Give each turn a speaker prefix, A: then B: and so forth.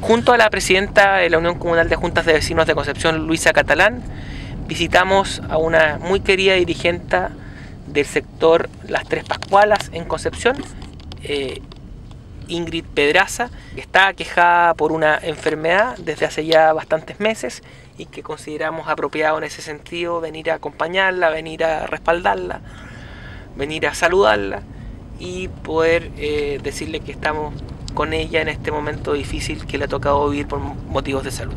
A: Junto a la presidenta de la Unión Comunal de Juntas de Vecinos de Concepción, Luisa Catalán, visitamos a una muy querida dirigente del sector Las Tres Pascualas en Concepción, eh, Ingrid Pedraza, que está aquejada por una enfermedad desde hace ya bastantes meses y que consideramos apropiado en ese sentido venir a acompañarla, venir a respaldarla, venir a saludarla y poder eh, decirle que estamos con ella en este momento difícil que le ha tocado vivir por motivos de salud.